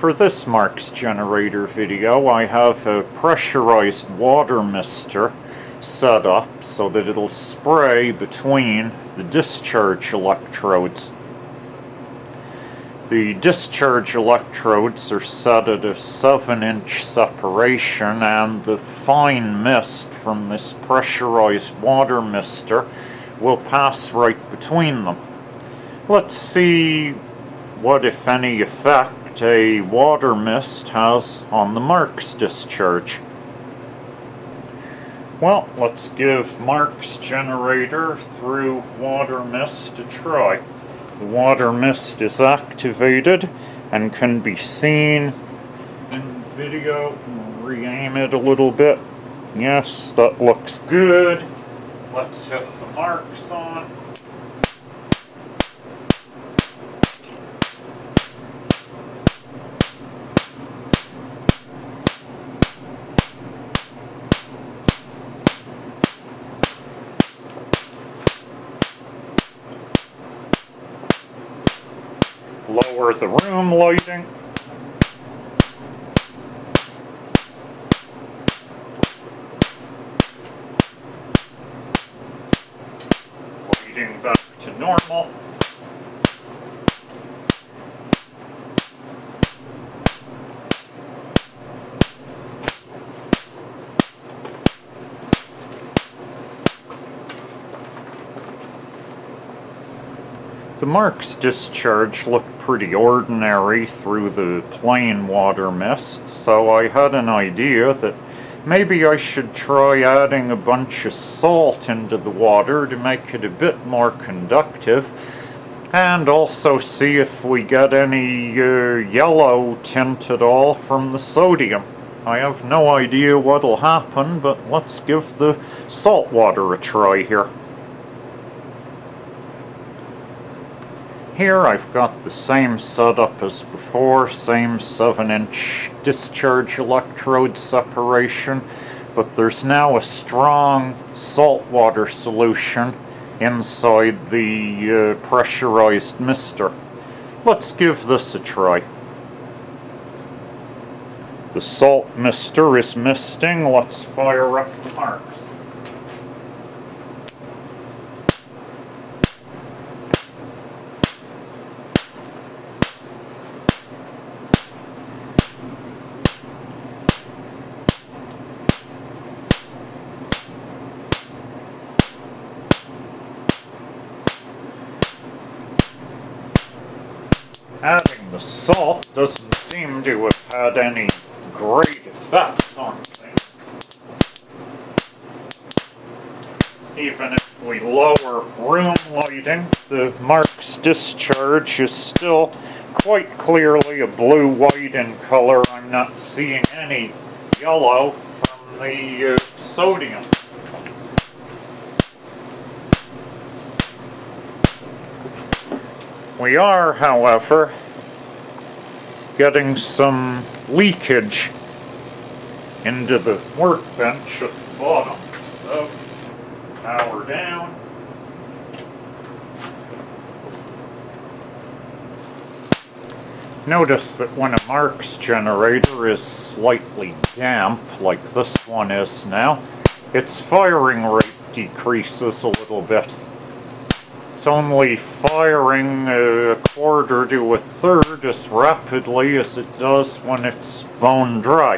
For this Marx generator video I have a pressurized water mister set up so that it'll spray between the discharge electrodes. The discharge electrodes are set at a 7 inch separation and the fine mist from this pressurized water mister will pass right between them. Let's see what if any effect a water mist has on the Marx discharge. Well, let's give Marx generator through water mist a try. The water mist is activated and can be seen in video. Re-aim it a little bit. Yes, that looks good. Let's hit the marx on. Lower the room lighting. Lighting back to normal. The Marx discharge looked pretty ordinary through the plain water mist, so I had an idea that maybe I should try adding a bunch of salt into the water to make it a bit more conductive, and also see if we get any uh, yellow tint at all from the sodium. I have no idea what'll happen, but let's give the salt water a try here. Here I've got the same setup as before, same 7 inch discharge electrode separation, but there's now a strong saltwater solution inside the uh, pressurized mister. Let's give this a try. The salt mister is misting, let's fire up the marx. Adding the salt doesn't seem to have had any great effect on things. Even if we lower room lighting, the Marx discharge is still quite clearly a blue-white in color. I'm not seeing any yellow from the uh, sodium. We are, however, getting some leakage into the workbench at the bottom. So, power down. Notice that when a Marx generator is slightly damp, like this one is now, its firing rate decreases a little bit. It's only firing a quarter to a third as rapidly as it does when it's bone dry.